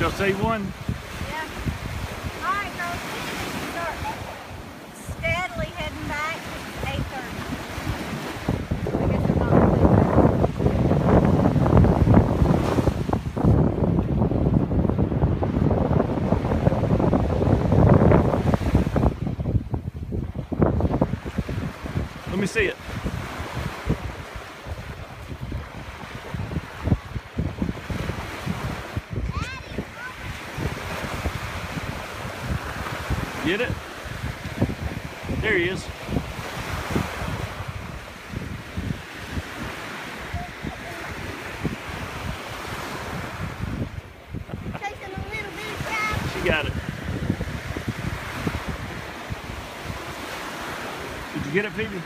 Y'all see one? Yeah. All right, girls, start steadily heading back. It's 8.30. I guess I'm not really Let me see it. Get it? There he is. Taking a little bit of crowd. She got it. Did you get it, Phoebe?